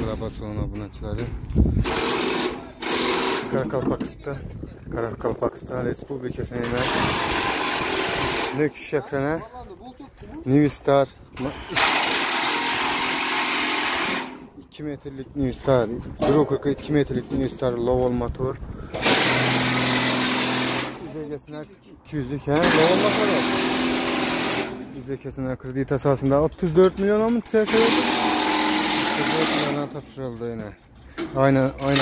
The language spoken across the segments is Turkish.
Abunəçiləri. Karakalpaks'ta, Karakalpaks'ta Respublikası'na inen Nük şehrine Nivistar 2 metrelik Nivistar 0.42 metrelik Nivistar Lowell motor. Yüzeygesine 200'lük he Lowell motor Yüzeykesine kredit esasında 34 milyona mı çerçeve 34 milyona tapşırıldı yine Ayna, aynalara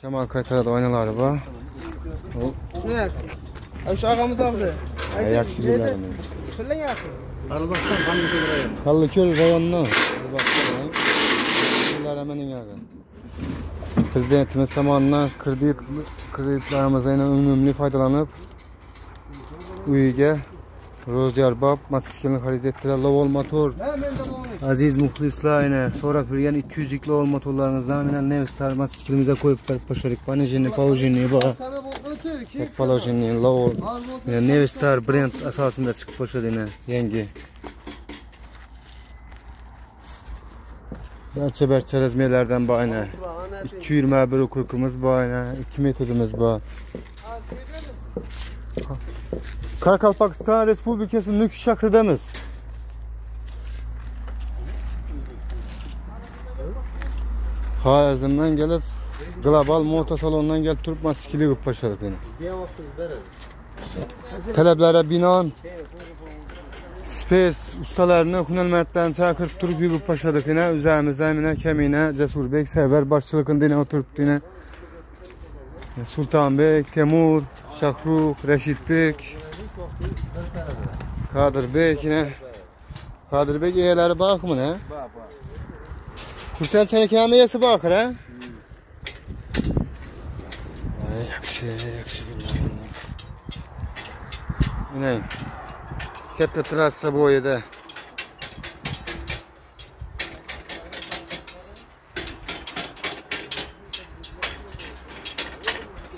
Kemal Kaytara'da aynaları var. O Ne şu ağamız aldı. Ya yaxshi giydilar uni. Şöyle yak. Kallıköy rayonuna. Bunlar hemen yağı. Prezidentimiz tomonidan kredit kreditlarimizdan unumli foydalanib uyiga ro'zg'orbop mototsiklni xarid etdilar. Lavol motor. Aziz muxlislar yine so'rab yurgan 200 lik lavol motorlaringizdan men Nevstar mototsiklimize qo'yib berib boshladik. Panejini, paujini bor. Paujini, lavol. Nevstar brend asosida chiqib boshladi yine yangi. Barcha barcha razmerlardan bor yine. 221 okurkumuz bor yine. 2 metrimiz bor. Karakalpakstan Respublikası Nük şahridamiz. Xorazmdan kelib global motosalondan kelib turib motosiklet qilib boshladik yine. Talablari binoan Space ustalarını hunarmandlarni chaqirib turib yig'ib boshladik yine. O'zimizda mina Kamina Jasurbek Sarvar boshchiligida yine o'tiribdi yine. Sultanbek, Temur, Shahrukh, Rashidbek, Qadirbek yine. Qadirbek egalari bormi ha? Bak bak. Kursal seni kamiyasi bor ha? Ay, yaxshi, yaxshi billahi. Mana katta trassa bo'yida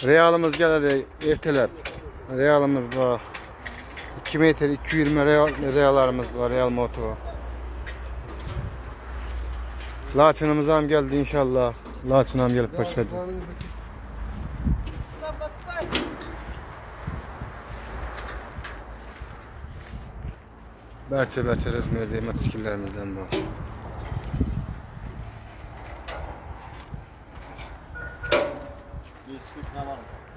Realimiz geldi ertelep. Realimiz bu. 2 metre 220 real, realarımız var real motor. Laçınımız ham geldi inşallah. Laçın ham gelip başladı. Berçe berçe rezmer diye motosikillerimizden bu.